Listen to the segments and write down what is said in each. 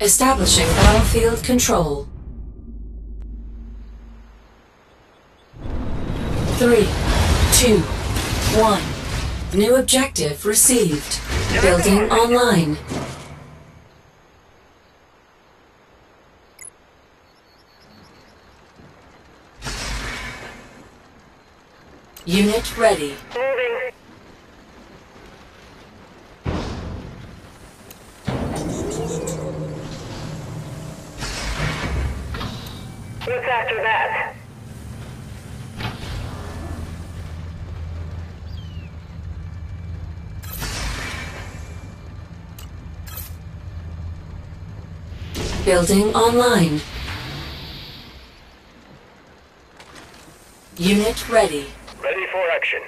Establishing battlefield control. Three, two, one. New objective received. Building online. Unit ready. What's after that? Building online. Unit ready. Ready for action.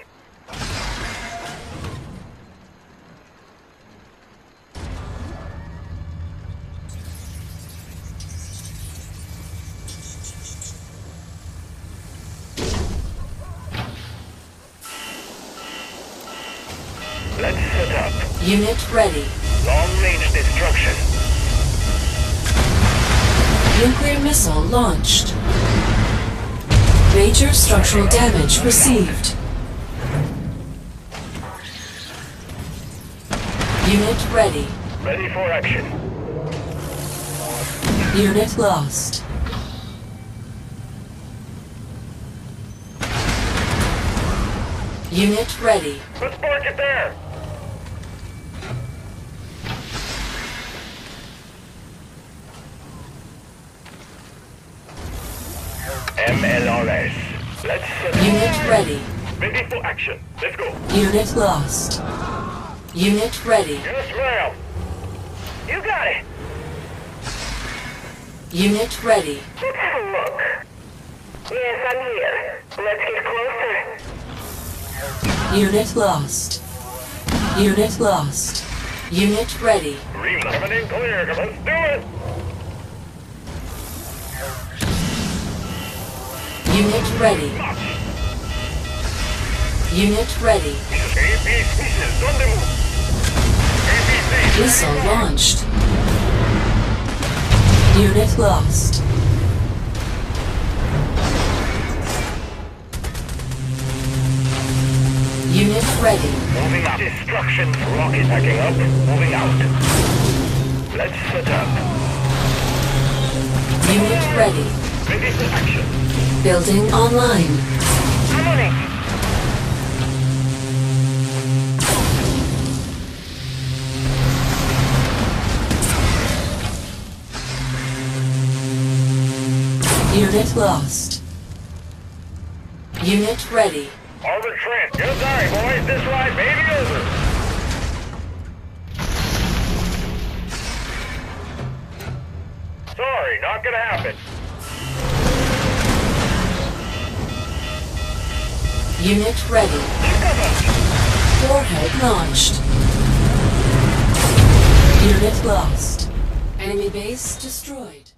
Let's set up. Unit ready. Long-range destruction. Nuclear missile launched. Major structural damage received. Unit ready. Ready for action. Unit lost. Unit ready. Let's park it there. MLRS. Let's set. Unit ready. Ready for action. Let's go. Unit lost. Unit ready. Yes, ma'am. You got it. Unit ready. Let's have a look. Yes, I'm here. Let's get closer. Unit lost. Unit lost. Unit ready. In clear. Let's do it. Unit ready. Unit ready. AP species on the move. APC. Missile launched. Unit lost. Unit ready. Moving out. Destruction. Rocket backing up. Moving out. Let's set up. Unit ready. Ready for action. Building online. Unit lost. Unit ready. Orbit Trent. Good sorry, boys. This ride may be over. Sorry, not gonna happen. Unit ready. Warhead launched. Unit lost. Enemy base destroyed.